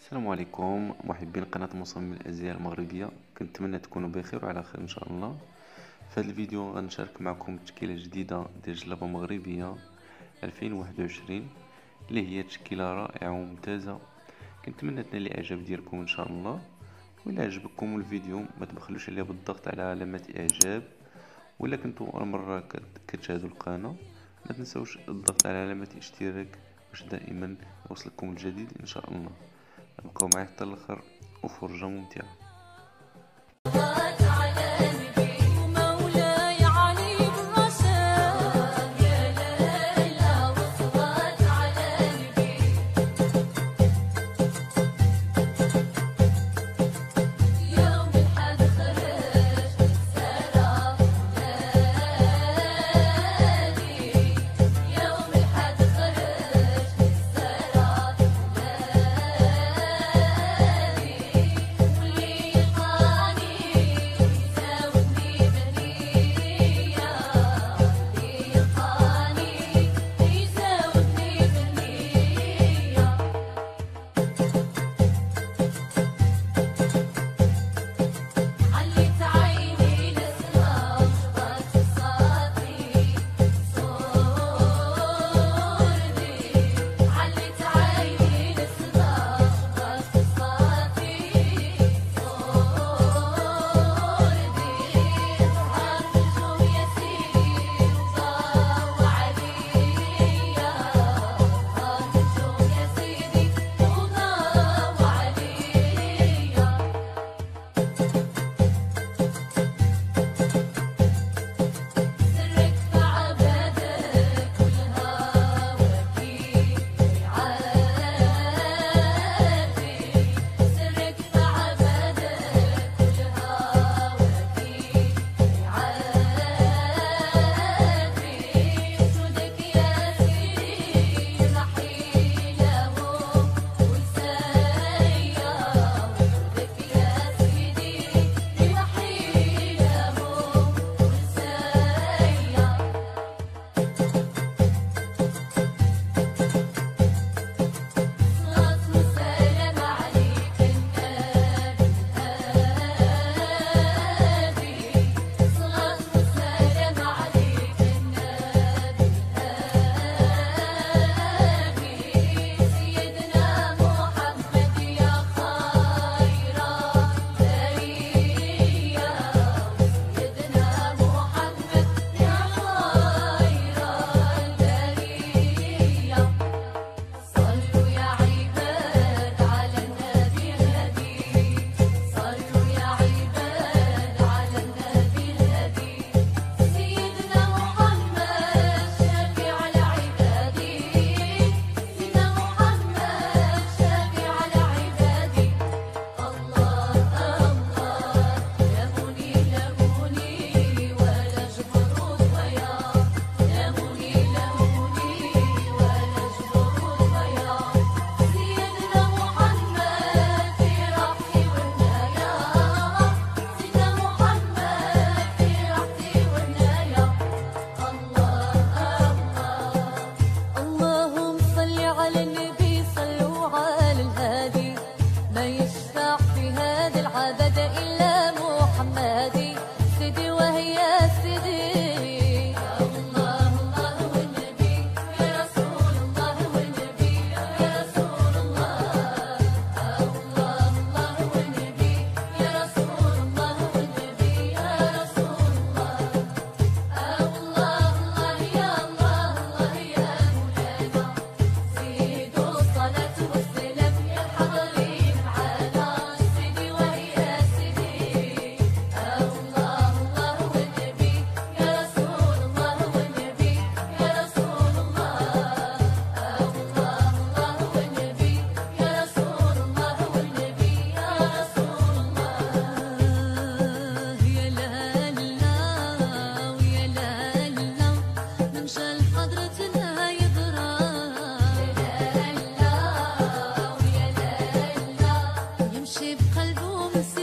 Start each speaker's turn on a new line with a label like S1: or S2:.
S1: السلام عليكم محبين قناة مصمم الأزياء المغربية. كنتمنى تكونوا بخير وعلى خير إن شاء الله. في هذا الفيديو غنشارك معكم تشكيلة جديدة ديال جلابة مغربية 2021 اللي هي تشكيلة رائعة وممتازة. كنتمنى تنال الإعجاب ديالكم إن شاء الله. وإلا عجبكم الفيديو ما تبخلوش عليا بالضغط على علامة إعجاب. ولا كنتو أول مرة كتشاهدوا القناة ما تنسوش الضغط على علامة الاشتراك باش دائما يوصلكم الجديد إن شاء الله. حتى الآخر وفرجة ممتعة في هذا العبد إلا promises.